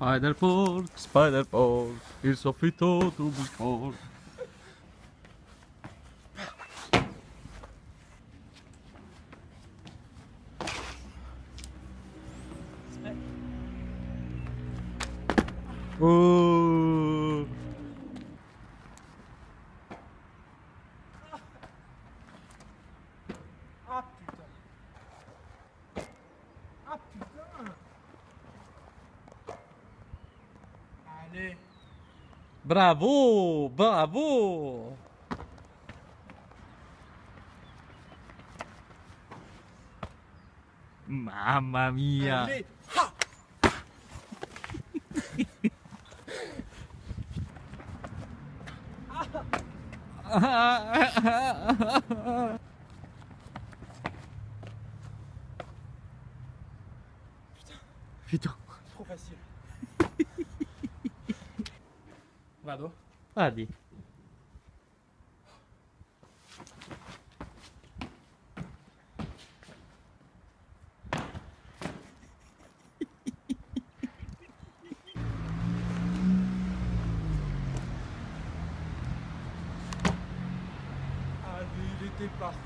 Spider Paul, Spider Paul, il soffitto tu Paul. Oh. Bravo, bravo. Mamma mia. Ha. Putain. Trop facile Vado? Vadi.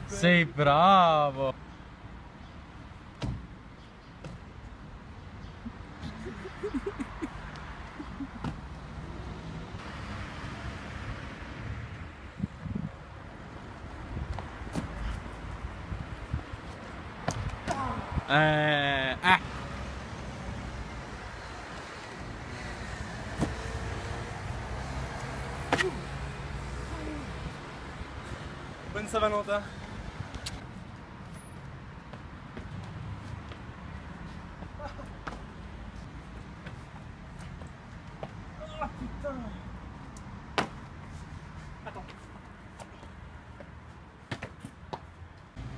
Sei bravo! Eh, ah. Bonne Saint-Valentin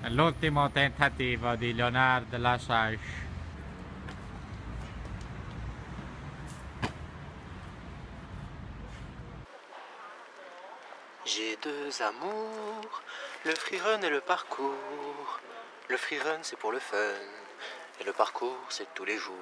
L'ultimo tentativo di Leonardo Lassage. J'ai deux amours, le freerun et le parcours. Le freerun c'est pour le fun, et le parcours c'est tous les jours.